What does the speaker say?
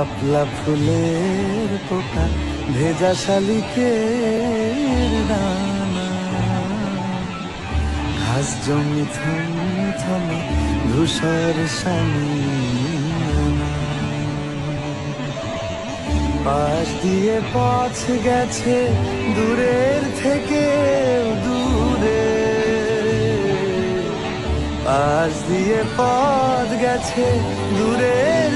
আপলা ফুলের পোকা, ভেজা শালিকের দানা। ঘাস জমি থম থমে ধূসর সামিয়ানা পাশ দিয়ে পথ গেছে দূরের থেকে দূরে। পাশ দিয়ে পথ গেছে দূরের